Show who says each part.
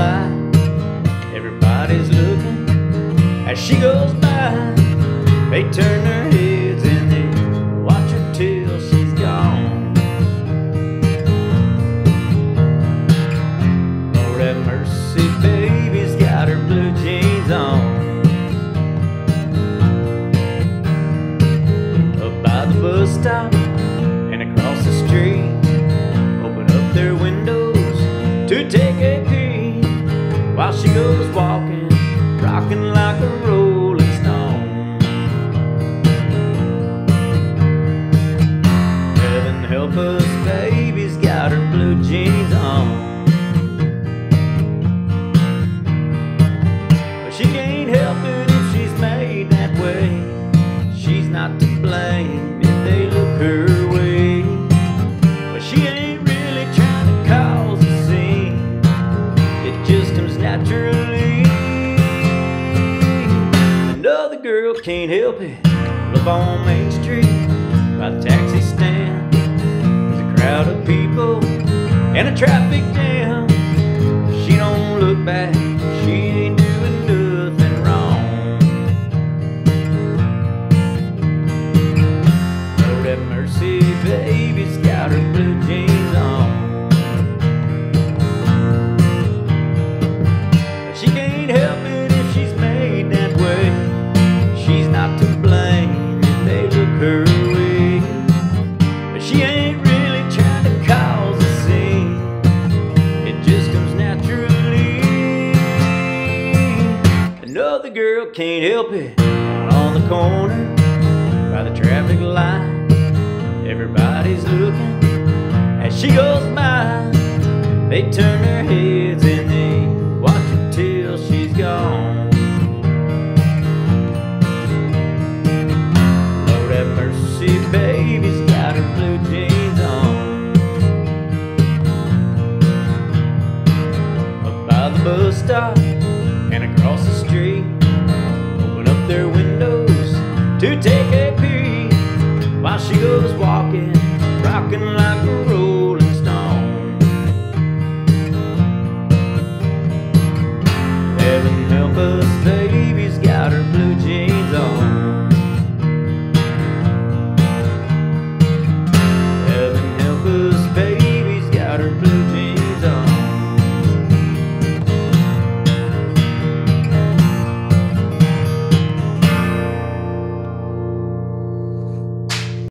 Speaker 1: lie. Everybody's looking as she goes by. They turn their heads and they watch her till she's gone. Oh, Lord have mercy, baby's got her blue jeans on. Up by the bus stop and across the street, open up their windows to take a picture while she goes walking, rocking like a rolling stone. Heaven help us, baby's got her blue jeans on. But she can't help it if she's made that way. She's not to blame if they look her girl can't help it. Up on Main Street by the taxi stand. There's a crowd of people and a traffic jam. She don't look back. She ain't doing nothing wrong. Lord have mercy, baby's got her blue jeans girl can't help it. Out on the corner by the traffic light, everybody's looking as she goes by. They turn their heads and they watch her till she's gone. Lord have mercy, baby's got her blue jeans on. Up by the bus stop and across the street. rocking like a rolling stone. Heaven help us, baby's got her blue jeans on. Heaven help us, baby's got her blue